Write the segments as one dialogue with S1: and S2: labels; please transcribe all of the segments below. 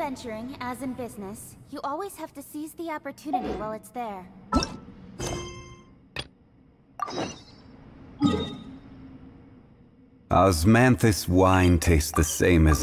S1: adventuring, as in business, you always have to seize the opportunity while it's there.
S2: Osmanthus wine tastes the same as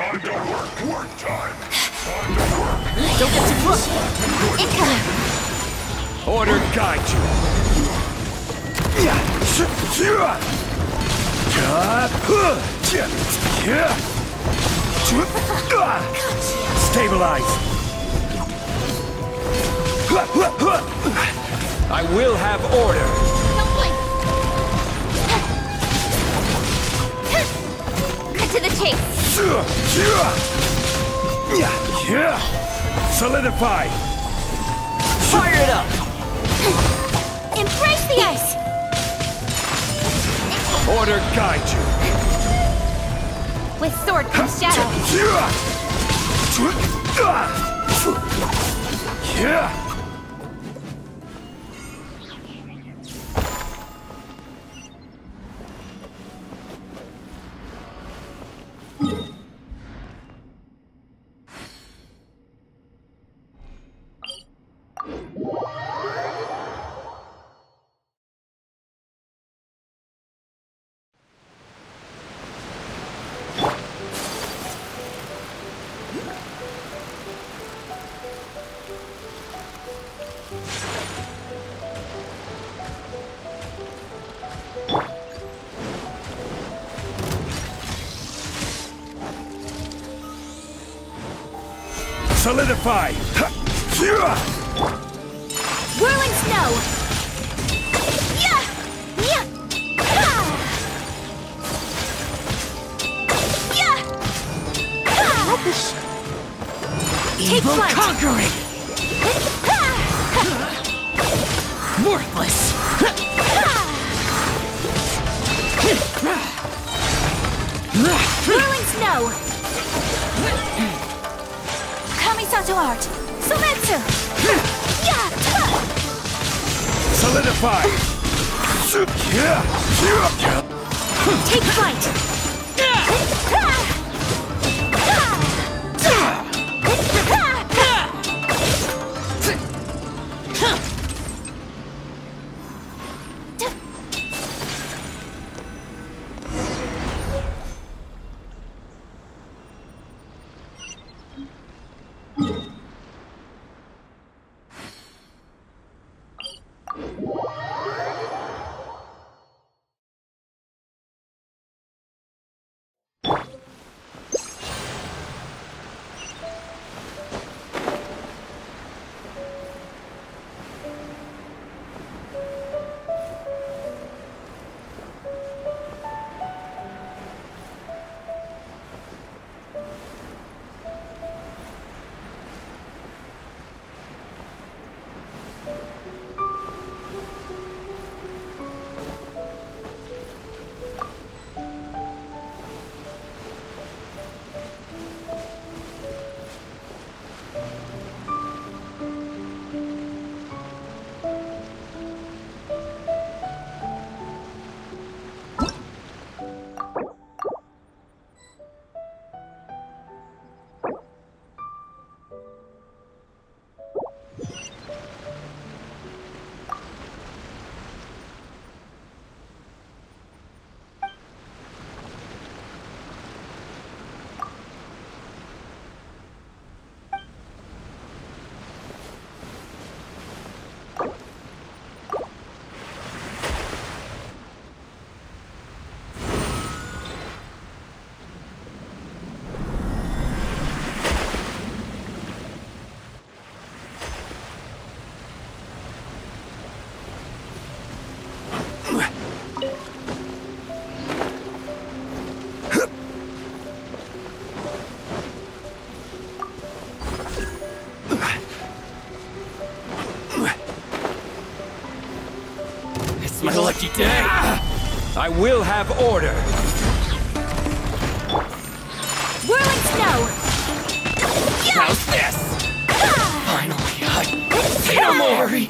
S3: Time to work. Work time. Time to work.
S4: Don't get too close!
S1: Incoming!
S5: Order guide you. Yeah. Yeah. Stabilize. I will have order. Solidify.
S4: Fire it up!
S1: Embrace the ice!
S5: Order guide you.
S1: With sword comes shadow.
S5: Solidify.
S1: Whirling snow! Take
S4: Evil
S1: flight!
S4: conquering! Worthless!
S1: Whirling snow! Kamisato art! Soumetsu! Yeah!
S5: Solidify.
S1: Take flight!
S5: I will have order.
S1: Whirling snow!
S4: How's this? Ah. Finally, I see